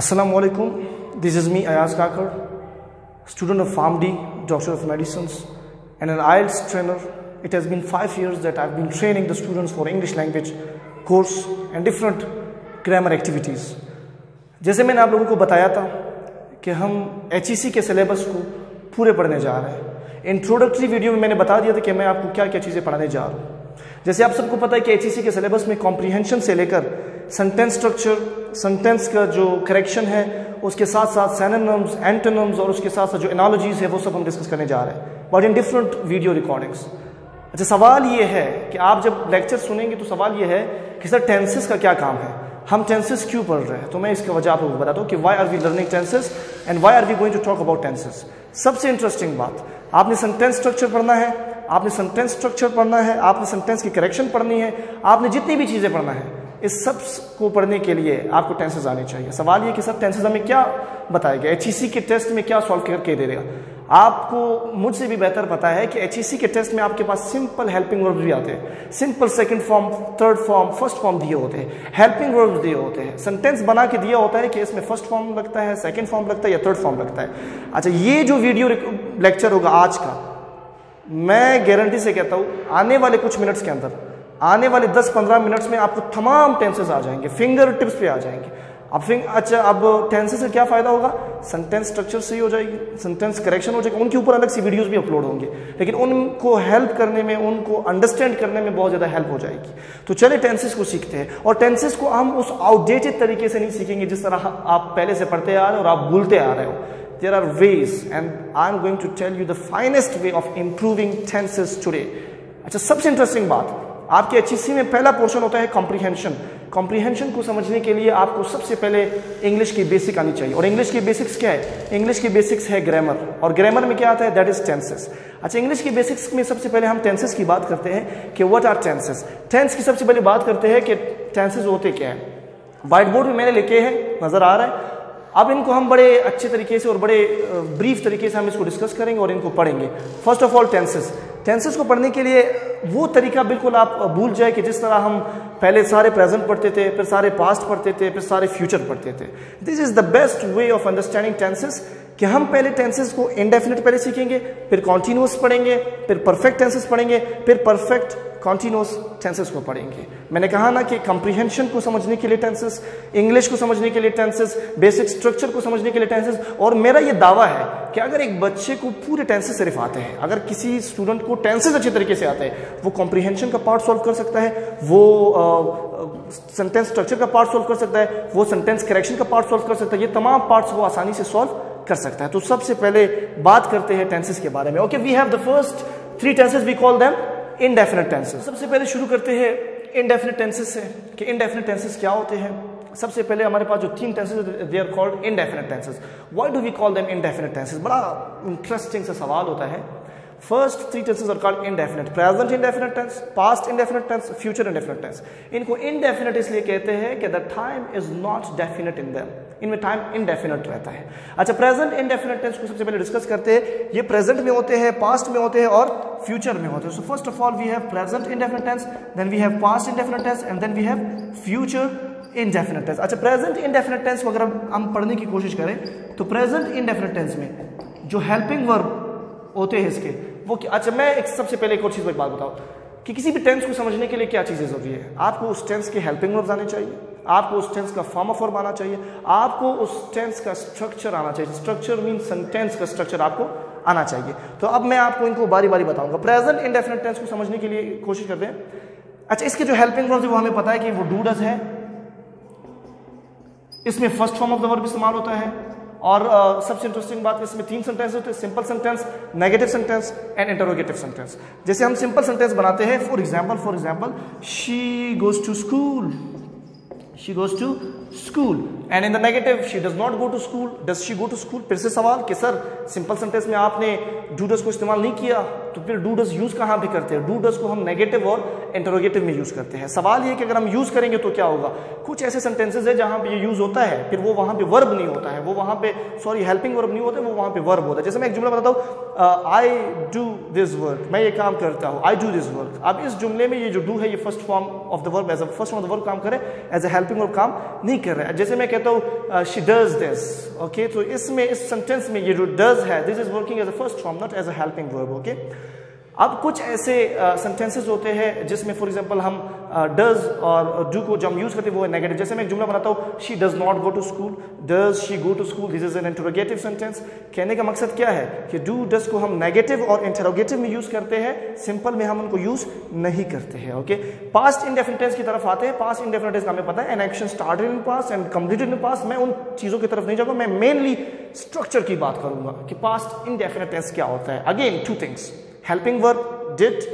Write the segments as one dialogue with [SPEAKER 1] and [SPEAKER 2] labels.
[SPEAKER 1] Aslam this is me Ayaz Kakar student of pharm D doctor of medicine and an IELTS trainer it has been five years that I been training the students for English language course and different grammar activities जैसे मैंने आप लोगों को बताया था कि हम H E सी के सिलेबस को पूरे पढ़ने जा रहे हैं। इंट्रोडक्ट्री वीडियो में मैंने बता दिया था कि मैं आपको क्या क्या चीज़ें पढ़ाने जा रहा हूँ। जैसे आप सबको पता है कि एच के सिलेबस में कॉम्प्रीहेंशन से लेकर सेंटेंस स्ट्रक्चर सेंटेंस का जो करेक्शन है, उसके साथ साथ सैनोनिम्स एंटोनिम्स और उसके साथ साथ जो एनालॉजीज है, वो सब हम डिस्कस करने जा रहे हैं but in different video recordings अच्छा सवाल ये है कि आप जब लेक्चर सुनेंगे तो सवाल ये है कि सर टेंसेस का क्या काम है? हम टेंसेस क्यों पढ़ रहे हैं? तो मैं इसकी वजह आपको बताता हूँ कि why are we learning tenses and why are we going to talk about tenses सबसे इंटरेस्टिंग बात, आपने सेंटेंस स्ट्रक्चर पढ़ना है आपने सेंटेंस स्ट्रक्चर पढ़ना है, आपने सेंटेंस की करेक्शन पढ़नी है, आपने जितनी भी चीज़ें पढ़ना है, इस सबको पढ़ने के लिए आपको टेंसेज आने चाहिए। सवाल ये कि सर टेंसेज हमें क्या बताया गया एच के टेस्ट में क्या सॉल्व करके दे देगा आपको मुझसे भी बेहतर पता है कि एच के टेस्ट में आपके पास सिंपल हेल्पिंग वर्ब भी आते हैं। Simple second form third form first form दिए होते हैं। हेल्पिंग वर्ब दिए होते हैं। सेंटेंस बना के दिया होता है कि इसमें फ़र्स्ट फॉर्म लगता है सेकंड फॉर्म लगता है या थर्ड फॉर्म लगता है। अच्छा ये जो वीडियो लेक्चर होगा आज का मैं गारंटी से कहता हूँ, आने वाले कुछ मिनट्स के अंदर, आने वाले 10-15 मिनट्स में आपको तमाम टेंसेस आ जाएँगे फिंगर टिप्स पे आ जाएँगे। अब फिंग अच्छा अब टेंसेस से क्या फ़ायदा होगा? सेंटेंस स्ट्रक्चर सही हो जाएगी सेंटेंस करेक्शन हो जाएगा, उनके ऊपर अलग सी वीडियोस भी अपलोड होंगे। लेकिन उनको हेल्प करने में, उनको अंडरस्टैंड करने में बहुत ज़्यादा हेल्प हो जाएगी। तो चले टेंसेस को सीखते हैं, और टेंसेस को हम उस आउटडेटेड तरीके से नहीं सीखेंगे जिस तरह आप पहले से पढ़ते आ रहे हो और आप भूलते आ रहे हो। There are ways, and I'm going to tell you the finest way of improving tenses today. अच्छा सबसे इंटरेस्टिंग बात, आपके एच में पहला पोर्शन होता है कॉम्प्रीहेंशन कॉम्प्रीहेंशन को समझने के लिए आपको सबसे पहले इंग्लिश की बेसिक आनी चाहिए। और इंग्लिश की बेसिक्स क्या है? इंग्लिश की बेसिक्स है ग्रामर और ग्रामर में क्या आता है? दैट इज़ टेंसेस अच्छा इंग्लिश की बेसिक्स में सबसे पहले हम टेंसेस की बात करते हैं कि व्हाट आर टेंसेस टेंस की सबसे पहले बात करते हैं कि टेंसेस होते क्या है? व्हाइट बोर्ड में मैंने लिखे हैं, नज़र आ रहा है। अब इनको हम बड़े अच्छे तरीके से और बड़े ब्रीफ तरीके से हम इसको डिस्कस करेंगे और इनको पढ़ेंगे। First of all tenses tenses को पढ़ने के लिए वो तरीका बिल्कुल आप भूल जाए कि जिस तरह हम पहले सारे प्रेजेंट पढ़ते थे, फिर सारे पास्ट पढ़ते थे, फिर सारे फ्यूचर पढ़ते थे। This is the best way of understanding tenses कि हम पहले टेंसेस को इंडेफिनिट पहले सीखेंगे, फिर कॉन्टिन्यूस पढ़ेंगे, फिर परफेक्ट टेंसेस पढ़ेंगे, फिर परफेक्ट कॉन्टिन्यूस टेंसेस को पढ़ेंगे। मैंने कहा ना कि कंप्रीहेंशन को समझने के लिए टेंसेस इंग्लिश को समझने के लिए टेंसेस बेसिक स्ट्रक्चर को समझने के लिए टेंसेस और मेरा ये दावा है कि अगर एक बच्चे को पूरे टेंसेस सिर्फ़ आते हैं, अगर किसी स्टूडेंट को टेंसेस अच्छे तरीके से आते हैं, वो कॉम्प्रीहेंशन का पार्ट सॉल्व कर सकता है, वो सेंटेंस स्ट्रक्चर का पार्ट सॉल्व कर सकता है, वो सेंटेंस करेक्शन का पार्ट सॉल्व कर सकता है, ये तमाम पार्ट्स वो आसानी से सॉल्व कर सकता है। तो सबसे पहले बात करते हैं टेंसेस के बारे में। Okay we have the first three tenses we call them indefinite tenses सबसे पहले शुरू करते हैं इनडेफिनेट टेंसेस से कि इनडेफिनेट टेंसेस क्या होते हैं? सबसे पहले हमारे पास जो तीन tenses they are called indefinite tenses why do we call them indefinite tenses बड़ा इंटरेस्टिंग सा सवाल होता है। First three tenses are called indefinite present indefinite tense past indefinite tense future indefinite tense इनको इनडेफिनेट इसलिए कहते हैं कि the time is not definite in them इनमें टाइम इनडेफिनेट रहता है। अच्छा प्रेजेंट इनडेफिनेट टेंस को सबसे पहले डिस्कस करते हैं। ये प्रेजेंट में होते हैं पास्ट में होते हैं और फ्यूचर में होते हैं। So first of all we have present indefinite tense then we have past indefinite tense and then we have future indefinite tense अच्छा प्रेजेंट इनडेफिनेट टेंस को अगर हम पढ़ने की कोशिश करें तो प्रेजेंट इनडेफिनेट टेंस में जो हेल्पिंग वर्ब होते हैं इसके, वो अच्छा मैं एक सबसे पहले एक और चीज़ एक बात बताऊँ कि किसी भी टेंस को समझने के लिए क्या चीज़ें ज़रूरी है? आपको उस टेंस के हेल्पिंग वर्ब्स आने चाहिए। आपको उस टेंस का फॉर्म ऑफ़ वर्ब आना चाहिए आपको उस टेंस का स्ट्रक्चर आना चाहिए। स्ट्रक्चर मीन सेंटेंस का स्ट्रक्चर आपको आना चाहिए। तो अब मैं आपको इनको बारी बारी बताऊँगा। प्रेजेंट इंडेफिनेट टेंस को समझने के लिए कोशिश करते हैं। अच्छा इसके जो हेल्पिंग वर्ब है वो हमें पता है कि वो डूडस है। इसमें first form of the verb इस्तेमाल होता है और uh, सबसे इंटरेस्टिंग बात इसमें तीन सेंटेंस होते हैं। Simple sentence negative sentence and interrogative sentence जैसे हम सिंपल सेंटेंस बनाते हैं for example for example she goes to school she goes to school. And in the negative, she does not go to school. Does she go to school? फिर से सवाल कि, sir simple sentence में आपने do does को इस्तेमाल नहीं किया? तो फिर डू डस यूज़ कहाँ पे करते हैं? डू डस को हम नेगेटिव और इंटरोगेटिव में यूज़ करते हैं. सवाल ये कि अगर हम यूज़ करेंगे तो क्या होगा? कुछ ऐसे सेंटेंसेस है जहाँ पे ये यूज़ होता है, फिर वो वहाँ पे वर्ब नहीं होता है। वो वहाँ पे सॉरी हेल्पिंग वर्ब नहीं होता वो वहाँ पे वर्ब होता है। जैसे मैं एक जुमला बताता हूँ आई डू दिस वर्क मैं ये काम करता हूँ। आई डू दिस वर्क अब इस जुमले में ये जो डू है, ये first form of the verb as a first form of the verb काम करे एज ए हेल्पिंग वर्ब काम नहीं कर रहा है। जैसे मैं कहता कहता हूँ शी डज दिस ओके तो इसमें, इस सेंटेंस में ये जो डज है this is working as a first form not as a helping verb okay अब कुछ ऐसे सेंटेंसेस होते हैं जिसमें फॉर एग्जांपल हम डज और डू को जब यूज़ करते हैं, वो है नेगेटिव जैसे मैं एक जुमला बनाता हूँ she does not go to school does she go to school this is an interrogative sentence कहने का मकसद क्या है कि डू डज को हम नेगेटिव और इंटरोगेटिव में यूज़ करते हैं सिंपल में हम उनको यूज़ नहीं करते हैं ओके पास्ट इंडेफिनेटेंस की तरफ़ आते हैं। पास्ट इंडेफिनेटेंस का हमें पता है an action started in past and completed in past मैं उन चीज़ों की तरफ़ नहीं जाऊँगा, मैं मेनली स्ट्रक्चर की बात करूँगा कि पास्ट इंडेफिनेटेंस क्या होता है। Again two things helping verb did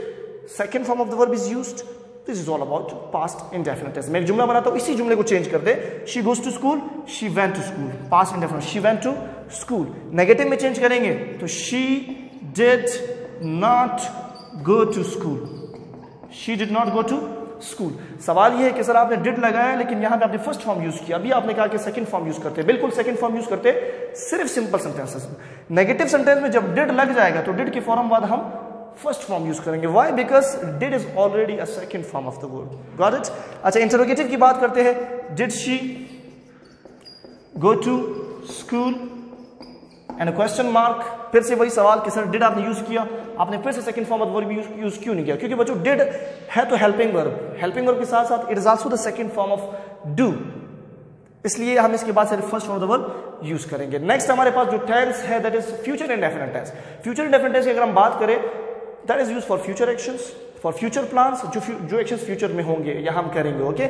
[SPEAKER 1] second form of the verb is used this is all about past indefinite tense मैं एक जुमला बनाता हूँ इसी जुमले को चेंज कर दे she goes to school she went to school past indefinite she went to school negative में चेंज करेंगे तो she did not go to school she did not go to school सवाल ये है कि सर आपने डिड लगाया, लेकिन यहाँ पे आपने फ़र्स्ट फॉर्म यूज़ किया। अभी आपने कहा कि सेकंड फॉर्म यूज़ करते हैं। बिल्कुल सेकंड फॉर्म यूज़ करते सिर्फ़ सिंपल सेंटेंसेस नेगेटिव सेंटेंस में जब डिड लग जाएगा तो डिड के फॉर्म बाद हम फ़र्स्ट फॉर्म यूज़ करेंगे। Why because did is already a second form of the word got it अच्छा इंटरोगेटिव की बात करते हैं। Did she go to school and question mark फिर से वही सवाल कि, सर डिड आपने यूज़ किया? आपने फिर से second form of verb use क्यों नहीं किया? क्योंकि बच्चों डिड है तो हेल्पिंग वर्ब हेल्पिंग वर्ब के साथ साथ it is also the second form of do इसलिए हम इसके बाद सिर्फ़ first form of verb use करेंगे। नेक्स्ट हमारे पास जो टेंस है that is future indefinite tense future indefinite tense की अगर हम बात करें that is use for future actions for future plans जो जो एक्शंस फ्यूचर में होंगे, या हम करेंगे ओके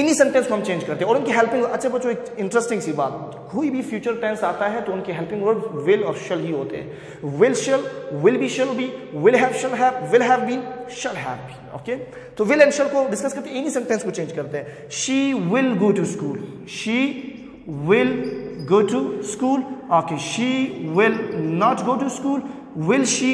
[SPEAKER 1] इन्हीं सेंटेंस को हम चेंज करते हैं। और उनकी हेल्पिंग अच्छे, बच्चों, एक इंटरेस्टिंग सी बात। कोई भी फ्यूचर टेंस आता है तो उनके हेल्पिंग वर्ड विल और शल ही होते हैं। Will shall will be shall be will have shall have will have been shall have been okay तो विल एंड शल को डिस्कस करते हैं इन्हीं सेंटेंस को चेंज करते हैं। She will go to school she will go to school. Okay, she will not go to school. Will she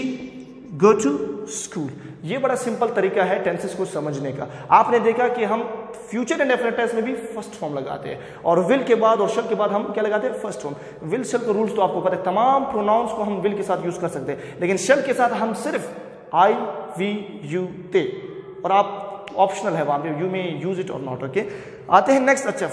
[SPEAKER 1] go to school? ये बड़ा सिंपल तरीका है टेंसेस को समझने का। आपने देखा कि हम फ्यूचर एंड डेफिनेट टेंस में भी फ़र्स्ट फॉर्म लगाते हैं और विल के बाद और शल के बाद हम क्या लगाते हैं? First form. विल, शल के रूल्स तो आपको पता है, तमाम प्रोनाउंस को हम विल के साथ यूज़ कर सकते हैं। लेकिन शल के साथ हम सिर्फ़ आई वी यू ते और आप ऑप्शनल है वहाँ पे you may use it or not okay आते हैं नेक्स्ट अच्छा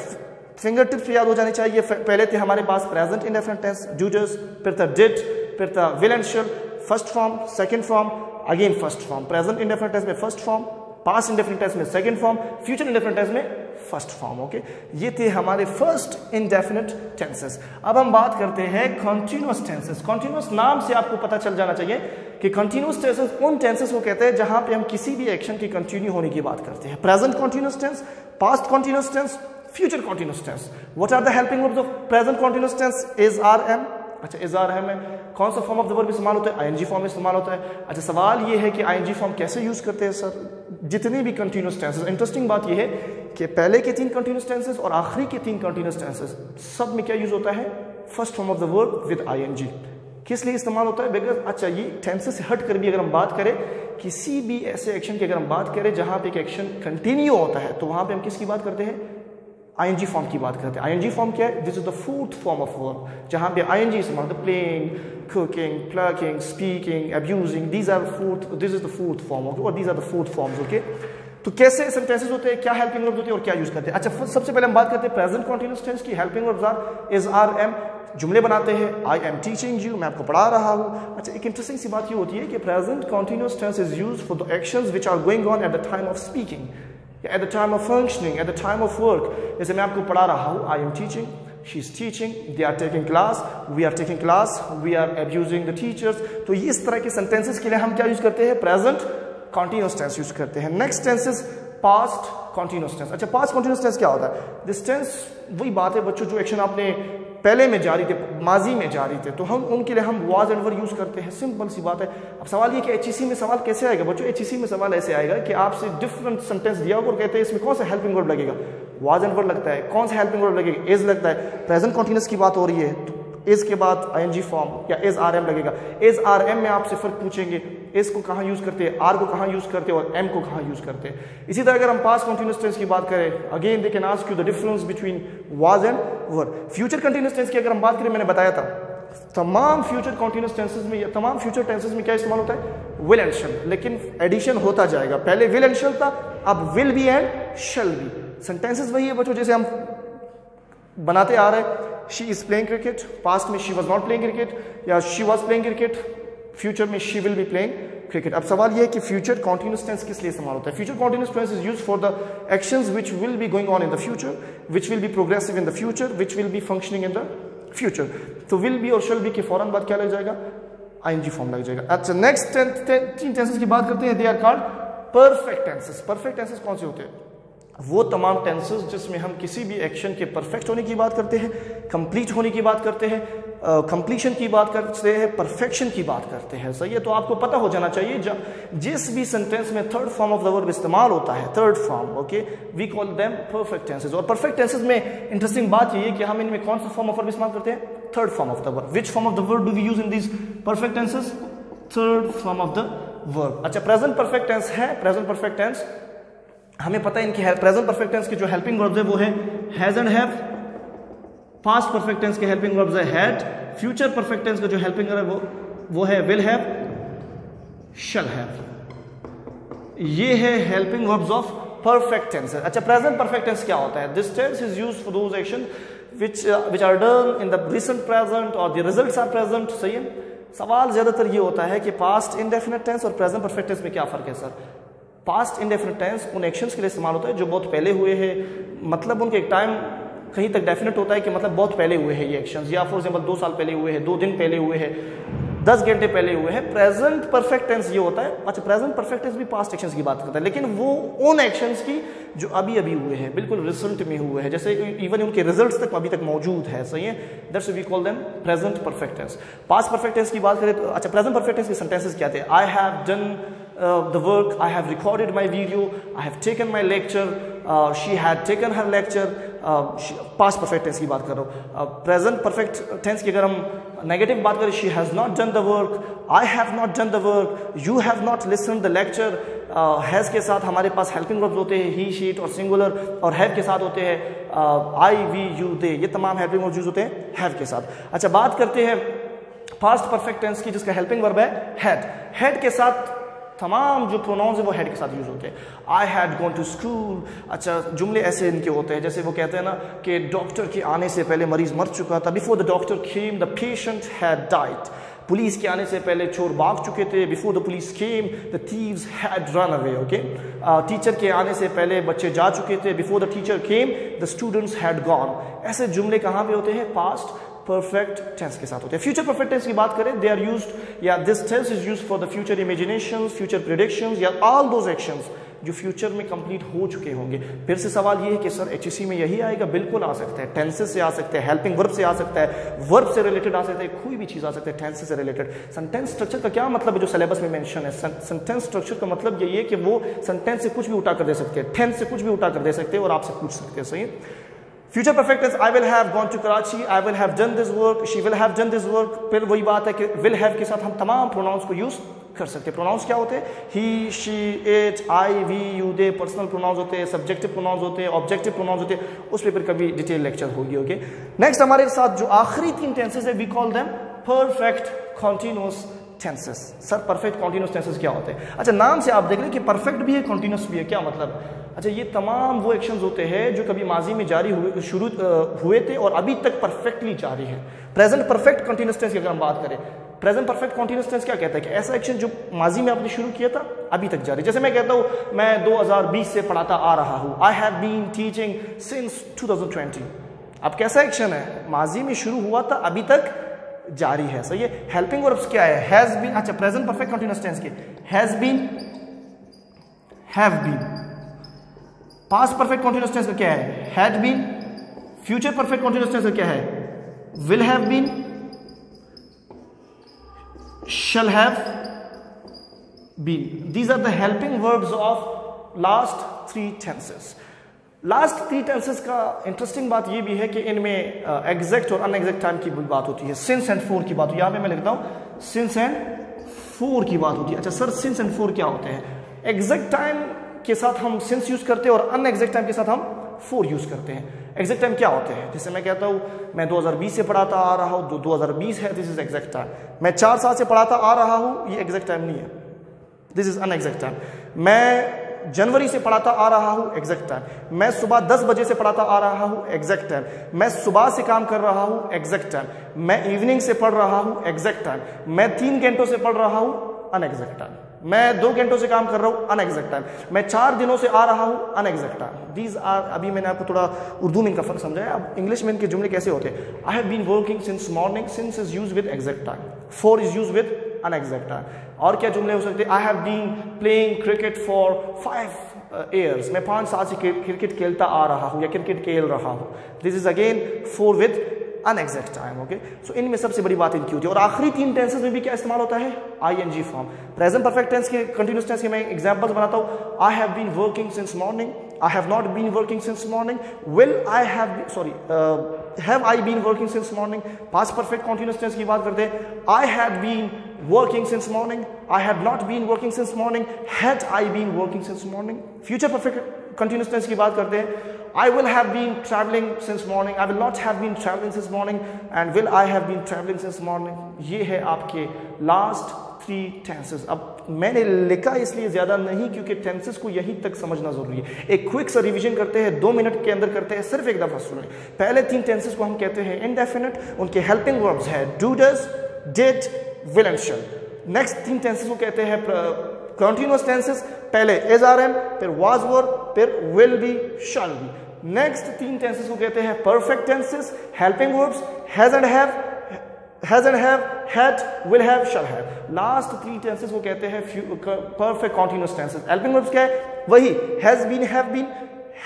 [SPEAKER 1] फिंगर टिप्स याद हो जाने चाहिए। पहले थे हमारे पास प्रेजेंट इंडेफिनेट टेंस ड्यूटर्स फिर था डिड फिर था will and shall first form second form again first form present indefinite tense में first form past indefinite tense में second form future indefinite tense में फ़र्स्ट फॉर्म ओके ये थे हमारे फ़र्स्ट इंडेफिनेट टेंसेस अब हम बात करते हैं कॉन्टिन्यूस टेंसेस कॉन्टिन्यूस नाम से आपको पता चल जाना चाहिए कि कॉन्टिन्यूस टेंसेस उन टेंसेस को कहते हैं जहाँ पे हम किसी भी एक्शन की कंटिन्यू होने की बात करते हैं। Present continuous tense past continuous tense future continuous tense what are the helping verbs of present continuous tense is are am अच्छा इजार है में, कौन सा फॉर्म ऑफ़ द वर्ब इस्तेमाल होता है? आईएनजी फॉर्म इस्तेमाल होता है। अच्छा सवाल ये है कि आईएनजी फॉर्म कैसे यूज़ करते हैं, सर? जितनी भी कंटिन्यूस टेंसेस इंटरेस्टिंग बात ये है कि पहले के तीन कंटिन्यूस टेंसेस और आखिरी के तीन कंटिन्यूस टेंसेस सब में क्या यूज़ होता है? First form of the verb with ING किस लिए इस्तेमाल होता है? बिकॉज़ अच्छा ये टेंसेस से हट कर भी अगर हम बात करें, किसी भी ऐसे एक्शन की अगर हम बात करें जहाँ पे एक एक्शन कंटिन्यू होता है तो वहाँ पे हम किसकी बात करते हैं? आईएनजी फॉर्म की बात करते हैं। आईएनजी फॉर्म क्या है? This is the fourth form of verb जहाँ पे आईएनजी इस्तेमाल the playing cooking plucking speaking abusing these are fourth this is the fourth form okay और these are the fourth forms okay तो कैसे sentences होते हैं? क्या हेल्पिंग वर्ब्स होते हैं और क्या यूज़ करते हैं? अच्छा सबसे पहले हम बात करते हैं प्रेजेंट कॉन्टिन्यूस टेंस की। Helping verbs are is are am जुमले बनाते हैं। आई एम टीचिंग यू मैं आपको पढ़ा रहा हूँ। अच्छा एक इंटरेस्टिंग सी बात ये होती है कि present continuous tense is use for the actions which are going on at the time of speaking at the time of functioning, at the time of work. जैसे मैं आपको पढ़ा रहा हूँ, I am teaching, she is teaching, they are taking class, we are taking class, we are abusing the teachers. तो इस तरह के sentences के लिए हम क्या use करते हैं? Present continuous tense use करते हैं. Next tenses past continuous tense. अच्छा past continuous tense क्या होता है? This tense वही बात है बच्चों जो एक्शन आपने पहले में जारी थे, माजी में जारी थे। तो हम, उनके लिए हम वाज एंड वर यूज़ करते हैं। सिंपल सी बात है। अब सवाल ये कि एच में सवाल कैसे आएगा? बच्चों एच में सवाल ऐसे आएगा कि आपसे डिफरेंट सेंटेंस दिया होगा और कहते हैं, इसमें कौन सा हेल्पिंग वर्ड लगेगा? वाज एंड वर्ड लगता है। कौन सा हेल्पिंग वर्ड लगेगा? एज लगता है। प्रेजेंट कॉन्टिन्यूस की बात हो रही है। तो इज़ के बाद आई फॉर्म या एज आर एम लगेगा। एज आर एम में आपसे फ़र्क पूछेंगे इस को कहाँ यूज़ करते हैं आर को कहाँ यूज़ करते हैं और एम को कहाँ यूज़ करते हैं। इसी तरह अगर हम पास कंटिन्यूस टेंस की बात करें again they can ask you the difference between was and were future continuous tense की अगर हम बात करें, मैंने बताया था, तमाम फ्यूचर कॉन्टिन्यूस टेंसेस में तमाम फ्यूचर टेंसेस में क्या इस्तेमाल होता है? विल एंड शल लेकिन एडिशन होता जाएगा। पहले विल एंड शल था, अब will be and shall be sentences वही है बच्चों, जैसे हम बनाते आ रहे she is playing cricket past में she was not playing cricket या she was playing cricket future में she will be playing cricket अब सवाल ये है कि फ्यूचर कॉन्टिन्यूस टेंस किस लिए इस्तेमाल होता है? Future continuous tense is use for the actions which will be going on in the future which will be progressive in the future which will be functioning in the future तो will be और shall be के फ़ौरन बाद क्या लग जाएगा? ING form लग जाएगा। अच्छा नेक्स्ट तीन टेंसेस की बात करते हैं। They are called perfect tenses perfect tenses कौन से होते हैं? वो तमाम टेंसेस जिसमें हम किसी भी एक्शन के परफेक्ट होने की बात करते हैं कंप्लीट होने की बात करते हैं कंप्लीशन की बात करते हैं परफेक्शन की बात करते हैं। सही है? तो आपको पता हो जाना चाहिए जिस भी सेंटेंस में third form of the verb इस्तेमाल होता है third form okay we call them perfect tenses और परफेक्ट टेंसेस में इंटरेस्टिंग बात ये है कि हम इनमें कौन सा फॉर्म ऑफ़ वर्ब इस्तेमाल करते हैं? Third form of the verb which form of the verb do we use in this perfect tenses third form of the verb अच्छा प्रेजेंट परफेक्ट टेंस है प्रेजेंट परफेक्ट टेंस हमें पता है इनकी present perfect tense के जो helping verbs है, वो है has and have past perfect के हेल्पिंग वर्ब्स है हैड फ्यूचर परफेक्ट का जो हेल्पिंग वर्ब है वो वो है विल हैव शल हैव ये है helping verbs of perfect tense अच्छा प्रेजेंट परफेक्ट टेंस क्या होता है? This tense is used for those action uh, which are done in the recent present or the results are present. सही है? सवाल ज़्यादातर ये होता है कि पास्ट इंडेफिनेट टेंस और प्रेजेंट परफेक्ट टेंस में क्या फ़र्क है सर पास्ट इंडेफिनेट टेंस उन एक्शंस के लिए इस्तेमाल होता है जो बहुत पहले हुए हैं। मतलब उनके एक टाइम कहीं तक डेफिनेट होता है कि मतलब बहुत पहले हुए हैं ये एक्शंस या फॉर एग्जांपल दो साल पहले हुए हैं, दो दिन पहले हुए हैं, दस घंटे पहले हुए हैं। प्रेजेंट परफेक्ट टेंस ये होता है। अच्छा प्रेजेंट परफेक्ट टेंस भी पास्ट एक्शंस की बात करता है, लेकिन वो उन एक्शंस की जो अभी अभी हुए हैं, बिल्कुल रिज़ल्ट में हुए हैं। जैसे इवन उनके रिजल्ट्स तक अभी तक मौजूद है, सही है? That's we call them present perfect tense past perfect tense की बात करें तो अच्छा प्रेजेंट परफेक्ट टेंस के सेंटेंसेस क्या थे? I have done uh, the work, I have recorded my video, I have taken my lecture, uh, she had taken her lecture, past perfect tense की बात कर रहा हूँ. प्रेजेंट परफेक्ट टेंस की अगर हम नेगेटिव बात करें she has not done the work I have not done the work you have not listen the lecture has के साथ हमारे पास हेल्पिंग वर्ब्स होते हैं ही शीट और सिंगुलर और हैव के साथ होते हैं आई वी यू दे ये तमाम हेल्पिंग वर्ब्स यूज़ होते हैं हैव के साथ. अच्छा बात करते हैं पास्ट परफेक्ट टेंस की जिसका हेल्पिंग वर्ब है हेड हेड के साथ तमाम जो प्रोनाउंस है, वो हेड के साथ यूज़ होते हैं। I had gone to school अच्छा जुमले ऐसे इनके होते हैं, जैसे वो कहते हैं ना कि डॉक्टर के आने से पहले मरीज़ मर चुका था। Before the doctor came the patient had died police के आने से पहले चोर भाग चुके थे। Before the police came the thieves had run away okay teacher के आने से पहले बच्चे जा चुके थे। Before the teacher came the students had gone ऐसे जुमले कहाँ पे होते हैं? पास्ट परफेक्ट टेंस के साथ होते हैं। फ्यूचर परफेक्ट टेंस की बात करें दे आर यूज़ या this tense is used for the future imagination future predictions या ऑल दोज एक्शंस जो फ्यूचर में कंप्लीट हो चुके होंगे। फिर से सवाल ये है कि, सर एच में यही आएगा? बिल्कुल आ सकता है। टेंसेस से आ सकता है हेल्पिंग वर्ब से आ सकता है वर्ब से रिलेटेड आ सकता है, कोई भी चीज़ आ सकता है टेंसेस से रिलेटेड सेंटेंस स्ट्रक्चर का क्या मतलब है जो सिलेबस में मेंशन है? सेंटेंस स्ट्रक्चर का मतलब यही है कि वो सेंटेंस से कुछ भी उठा कर दे सकते हैं टेंस से कुछ भी उठा कर दे सकते हैं और आपसे पूछ सकते हैं। सही future perfect is I will have gone to Karachi I will have done this work she will have done this work फिर वही बात है कि विल हैव के साथ हम तमाम प्रोनाउंस को यूज़ कर सकते हैं। प्रोनाउंस क्या होते हैं? He she it I we you they personal pronouns होते हैं सब्जेक्टिव प्रोनाउंस होते हैं ऑब्जेक्टिव प्रोनाउंस होते हैं। उस पर कभी डिटेल लेक्चर होगी ओके नेक्स्ट हमारे साथ जो आखिरी तीन टेंसेज है we call them perfect continuous tenses sir perfect continuous tenses क्या होते हैं? अच्छा नाम से आप देख रहे हैं कि परफेक्ट भी है कॉन्टिन्यूस भी है। क्या मतलब? अच्छा ये तमाम वो एक्शन होते हैं जो कभी माजी में जारी हुए, शुरू हुए थे और अभी तक परफेक्टली जारी है। प्रेजेंट परफेक्ट कॉन्टिन्यूस टेंस की अगर हम बात करें प्रेजेंट परफेक्ट कॉन्टिन्यूस टेंस क्या कहता है कि ऐसा एक्शन जो माजी में आपने शुरू किया था, अभी तक जारी। जैसे मैं कहता हूँ, मैं 2020 से पढ़ाता आ रहा हूँ। I have been teaching since 2020 अब कैसा एक्शन है? माजी में शुरू हुआ था, अभी तक जारी है। सही है? हेल्पिंग वर्ब्स क्या है? हैज़ बीन अच्छा प्रेजेंट परफेक्ट कॉन्टिन्यूस टेंस के। Has been have been past perfect continuous tense का क्या है? Had been future perfect continuous tense का क्या है? Will have been shall have been these are the helping verbs of last three tenses last three tenses का interesting बात यह भी है कि इनमें एग्जैक्ट uh, और अनएग्जैक्ट टाइम की बात होती है। सिंस एंड फोर की बात यहाँ पे मैं लिखता हूँ। सिंस एंड फोर की बात होती है। अच्छा सर सिंस एंड फोर क्या होते हैं? एग्जैक्ट टाइम के साथ हम सिंस यूज़ करते हैं और अन एग्जैक्ट टाइम के साथ हम फोर यूज़ करते हैं। एग्जैक्ट टाइम क्या होते हैं? जैसे मैं कहता हूँ, मैं 2020 से पढ़ाता आ रहा हूँ दो हज़ार बीस है दिस इज़ एग्जैक्ट टाइम मैं चार साल से पढ़ाता आ रहा हूँ, ये एग्जैक्ट टाइम नहीं है। This is on exact time मैं जनवरी से पढ़ाता आ रहा हूँ एग्जैक्ट टाइम मैं सुबह दस बजे से पढ़ाता आ रहा हूँ एग्जैक्ट टाइम मैं सुबह से काम कर रहा हूँ एग्जैक्ट टाइम मैं इवनिंग से पढ़ रहा हूँ एग्जैक्ट टाइम मैं तीन घंटों से पढ़ रहा हूँ अनएग्जैक्ट टाइम मैं दो घंटों से काम कर रहा हूँ अनएग्जैक्ट टाइम मैं चार दिनों से आ रहा हूँ अनएग्जैक्ट टाइम दीज आर अभी मैंने आपको थोड़ा उर्दू में इनका फ़र्क समझाया. अब इंग्लिश में इनके जुमले कैसे होते हैं? I have been working since morning since is use with exact time for is use with inexact time और क्या जुमले हो सकते हैं? I have been playing cricket for five years मैं पाँच साल से क्रिकेट खेलता आ रहा हूँ या क्रिकेट खेल रहा हूँ. This is again for with inexact time okay so इनमें सबसे बड़ी बात इनकी होती है। और आखिरी तीन टेंसेस में भी क्या इस्तेमाल होता है? I N G form present perfect tense के कंटिन्यूस टेंस के मैं एग्जांपल्स बनाता हूँ। I have been working since morning I have not been working since morning will I have sorry have I been working since morning past perfect continuous tense की बात करते हैं। I have been working since morning. I had not been working since morning. Had i been working since morning? Future perfect continuous tense की बात करते हैं। I will have been traveling since morning. I will not have been traveling since morning. And will I have been traveling since morning? ये है आपके last three tenses अब मैंने लिखा इसलिए ज़्यादा नहीं क्योंकि टेंसेस को यहीं तक समझना ज़रूरी है एक क्विक सा रिवीजन करते हैं, दो मिनट के अंदर करते हैं, सिर्फ़ एक दफ़ा सुने पहले तीन टेंसेस को हम कहते हैं इनडेफिनेट उनके हेल्पिंग वर्ब्स है do does did will and shall next तीन टेंसेस को कहते हैं कंटिन्यूस टेंसेस पहले एज आर एम फिर वाज वर फिर will be shall be next तीन टेंसेस को कहते हैं perfect tenses helping verbs has and have has and have had will have shall have last three tenses को कहते हैं perfect continuous tenses helping verbs क्या है? वही has been have been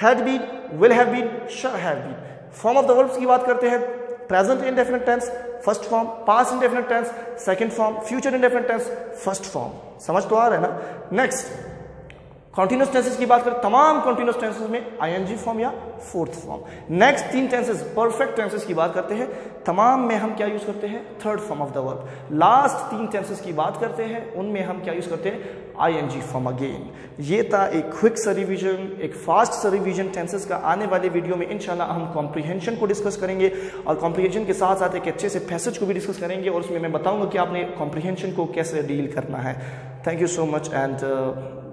[SPEAKER 1] had been will have been shall have been form of the verbs की बात करते हैं present indefinite tense first form past indefinite tense second form future indefinite tense first form समझ तो आ रहा है ना? Next continuous tenses की बात करें, तमाम कॉन्टिन्यूस टेंसेज में आईएनजी फॉर्म या फोर्थ फॉर्म नेक्स्ट तीन टेंसेज परफेक्ट टेंसेस की बात करते हैं। तमाम में हम क्या यूज़ करते हैं? Third form of the verb last तीन टेंसेज की बात करते हैं, उनमें हम क्या यूज़ करते हैं? आईएनजी फॉर्म अगेन ये था एक क्विक सा रिवीजन एक फास्ट सा रिवीजन टेंसेस का आने वाले वीडियो में इंशाल्लाह हम कॉम्प्रीहेंशन को डिस्कस करेंगे और कॉम्प्रीहेंशन के साथ साथ एक अच्छे से पैसेज को भी डिस्कस करेंगे और उसमें मैं बताऊँगा कि आपने कॉम्प्रीहेंशन को कैसे डील करना है। Thank you so much and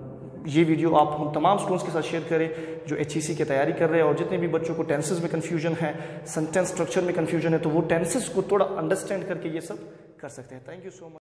[SPEAKER 1] ये वीडियो आप हम तमाम स्टूडेंट्स के साथ शेयर करें, जो एच की तैयारी कर रहे हैं और जितने भी बच्चों को टेंसेस में कन्फ्यूज़न है सेंटेंस स्ट्रक्चर में कन्फ्यूज़न है तो वो टेंसेस को थोड़ा अंडरस्टैंड करके ये सब कर सकते हैं। Thank you so much